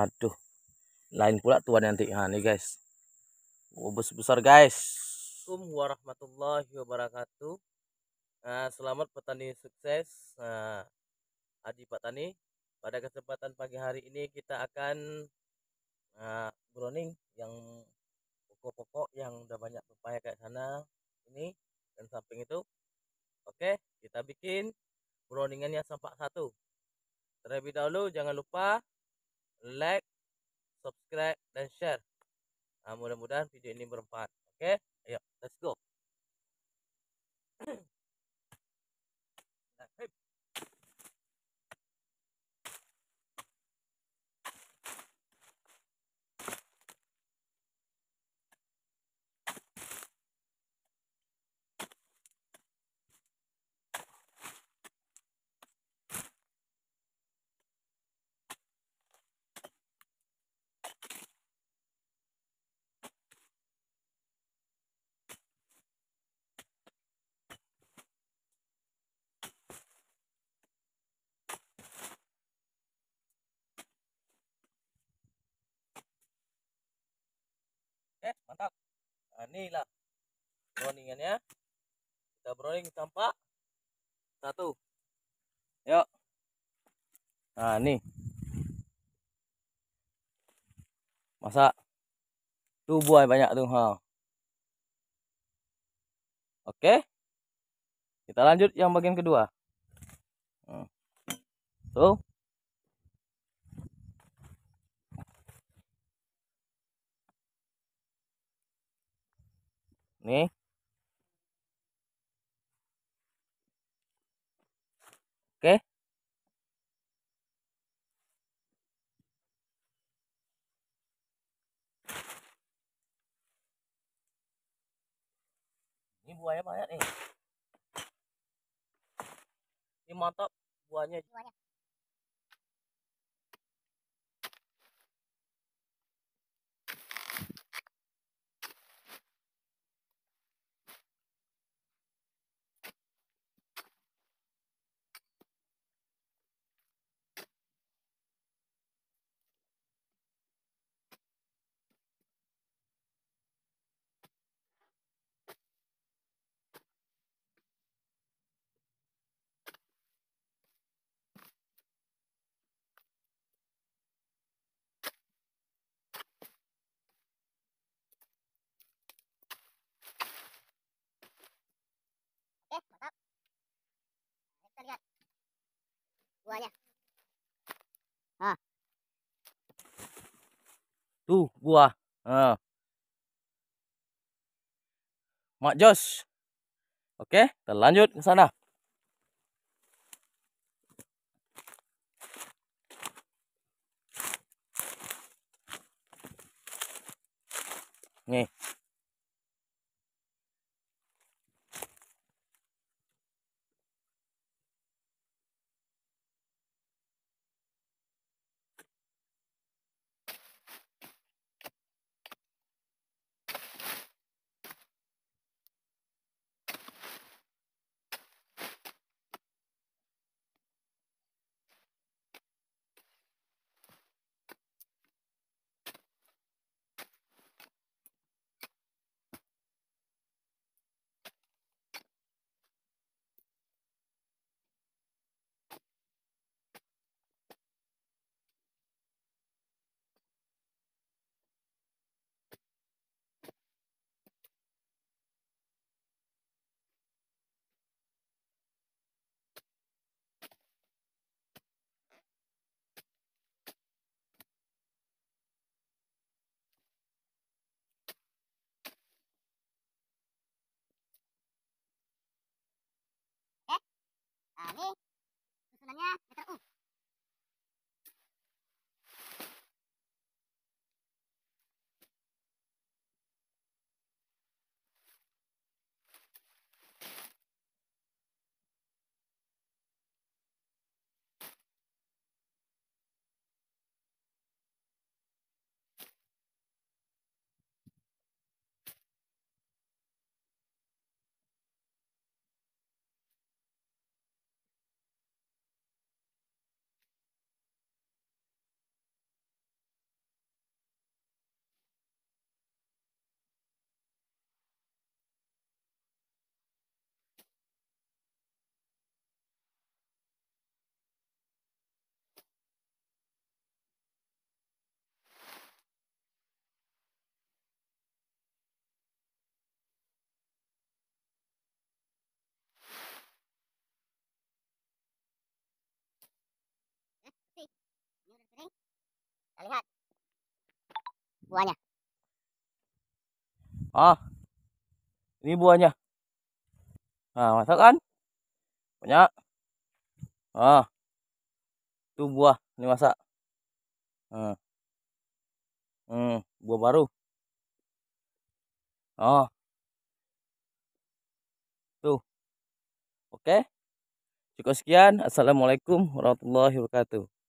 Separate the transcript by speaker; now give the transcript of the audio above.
Speaker 1: Aduh. Lain pula tuan nanti. Ha nih guys. Oh, besar guys. Assalamualaikum warahmatullahi wabarakatuh. Nah, selamat petani sukses. Nah, Adi Petani. Pada kesempatan pagi hari ini kita akan nah, browning yang pokok-pokok yang udah banyak pepaya kayak sana ini dan samping itu. Oke, kita bikin browningannya sampak satu. Terlebih dahulu jangan lupa like, subscribe, dan share. Nah, mudah-mudahan video ini bermanfaat. Oke, ayo, let's go. Oke, mantap. Nah, inilah browningannya. Kita browning tampak satu. Yuk. Nah, ini. Masak. Tuh buah banyak tuh, ha. Oke. Kita lanjut yang bagian kedua. Hmm. Tuh. Nih. Oke. Ini buahnya banyak nih. Ini mantap buahnya. buahnya. Buahnya. Ah. Tuh, buah. Ah. Mak Jos. Oke, kita lanjut ke sana. Nih. Nah, ini susunannya meter U.
Speaker 2: Lihat buahnya.
Speaker 1: Ah, ini buahnya. Nah, masak kan? Banyak. Ah, itu buah. Ini masak. Hmm. Hmm, buah baru. Oh. Tuh. Oke. Cukup sekian. Assalamualaikum warahmatullahi wabarakatuh.